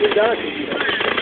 Good job.